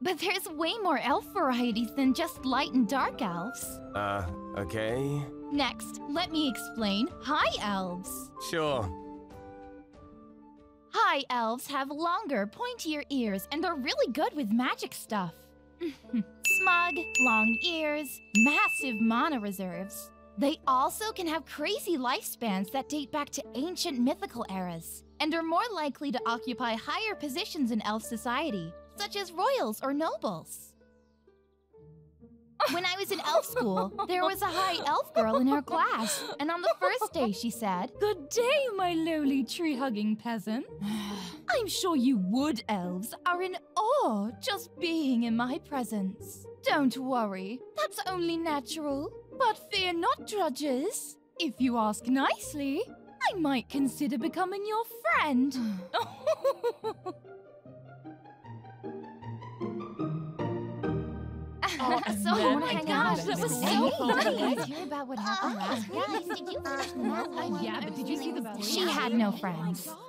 But there's way more elf varieties than just light and dark elves. Uh, okay. Next, let me explain High Elves. Sure. High Elves have longer, pointier ears and they're really good with magic stuff. Smug, long ears, massive mana reserves. They also can have crazy lifespans that date back to ancient mythical eras and are more likely to occupy higher positions in elf society, such as royals or nobles. When I was in elf school, there was a high elf girl in our class, and on the first day she said, Good day, my lowly tree hugging peasant. I'm sure you wood elves are in awe just being in my presence. Don't worry, that's only natural. But fear not, drudges. If you ask nicely, I might consider becoming your friend. Oh, so then oh my I gosh, got that it. was Oh, so my funny. God. Guys, hear about what happened oh, last week? Guys, did you finish the math? Yeah, but did you see the She had no friends. Oh